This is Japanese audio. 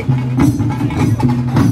フフフ。